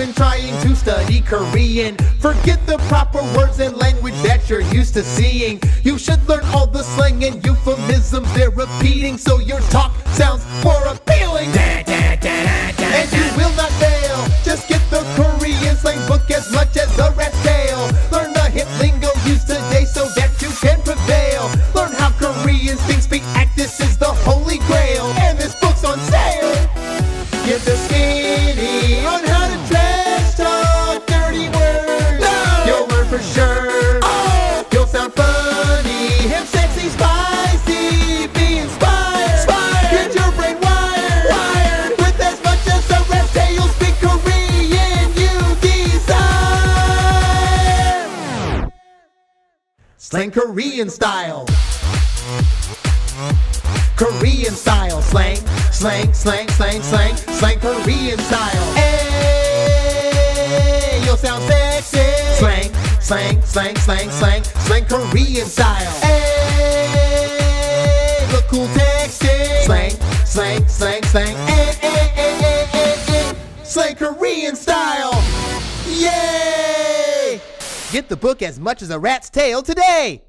when trying to study Korean. Forget the proper words and language that you're used to seeing. You should learn all the slang and euphemisms they're repeating so your talk sounds more appealing. And you will not fail. Just get the Korean slang book as much as the rat's tail. Learn the hip lingo used today so that you can prevail. Learn how Koreans think, speak, act. This is the holy grail. And this book's on sale. Get the skinny Slang Korean style. Korean style slang, slang, slang, slang, slang, slang Korean style. Hey, you'll sound sexy. Slang, slang, slang, slang, slang, slang Korean style. Hey, look cool texting. Slang, slang, slang, slang, eh, eh, eh, eh, eh, eh. slang Korean style. Yay! Get the book as much as a rat's tail today.